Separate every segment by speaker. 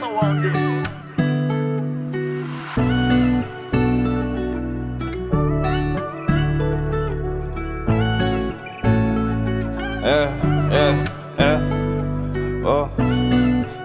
Speaker 1: That's how I. Yeah.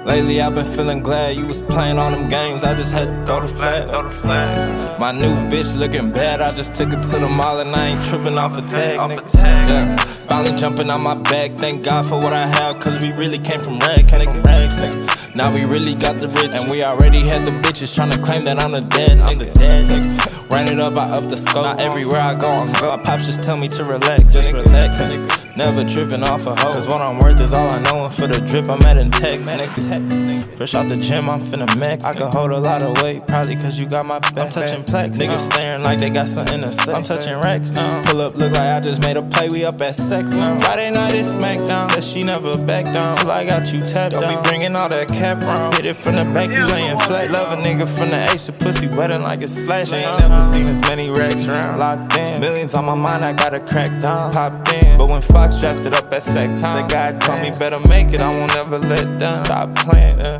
Speaker 1: Lately I've been feeling glad you was playing all them games. I just had to throw the flag. Throw the flag. My new bitch looking bad. I just took it to the mall and I ain't tripping off a tag. Off nigga. A tag. Yeah. Finally jumping on my back. Thank God for what I have, cause we really came from rags. From rags, nigga. Now we really got the rich, and we already had the bitches trying to claim that I'm the dead. I'm the dead, nigga. Ran it up, I up the scope. Now everywhere I go, I'm go. My pops just tell me to relax, just relax, nigga. Never tripping off a hoe. Cause what I'm worth is all I know. And for the drip, I'm at in text, nigga. Fresh out the gym, I'm finna max. I could hold a lot of weight, probably cause you got my back. I'm touching plaques. Niggas uh. staring like they got something to say. I'm touching racks now. Pull up, look like I just made a play. We up at sex now. Friday night is SmackDown. Said she never back down. Till I got you tapped Don't be bringing all that cap round. Hit it from the back, you laying flat. Love a nigga from the H, the pussy wetting like it's splash. Ain't never seen as many racks around. Locked in. Millions on my mind, I gotta crack down. Popped in. But when Fox strapped it up at sack time, the guy told me better make it, I won't ever let down. Stop playing, uh.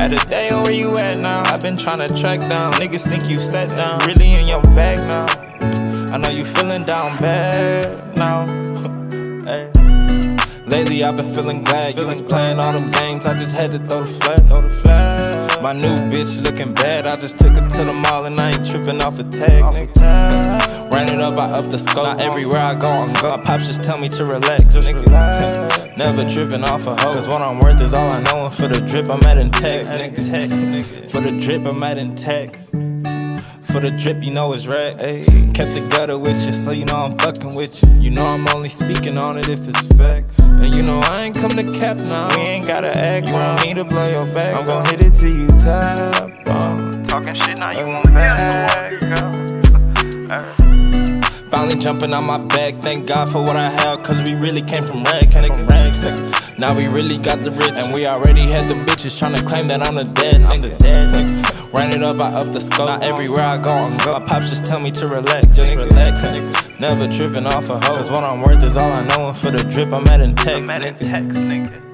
Speaker 1: At a day, where you at now? I've been trying to track down. Niggas think you sat down, really in your bag now. I know you feeling down bad now. hey. Lately I've been feeling glad. You was playing all them games, I just had to throw the flag. Throw the flag. My new bitch looking bad. I just took her to the mall and I ain't tripping off a tag, nigga. Ran it up, I up the scope. Now everywhere I go, I'm go. My pops just tell me to relax, nigga. Never tripping off a hoe. Cause what I'm worth is all I know. And for the drip, I'm at in text, nigga. For the drip, I'm at in text. For the drip, you know it's right. Ay, kept the gutter with you, so you know I'm fucking with you. You know I'm only speaking on it if it's facts. Ain't come to cap now. We ain't gotta act. You want me to blow your back? I'm gon' hit it till you tap. Um,
Speaker 2: Talking shit now, you want back.
Speaker 1: Uh, Finally jumping on my back, thank God for what I have, cause we really came from rags, nigga. Rags, nigga. Now we really got the rich, and we already had the bitches trying to claim that I'm the dead, I'm the dead, nigga. Ran it up, I up the scope. Now everywhere I go, I'm go. My pops just tell me to relax, just relax, nigga. Never tripping off a hoe, cause what I'm worth is all I know, and for the drip, I'm at in text,
Speaker 2: nigga.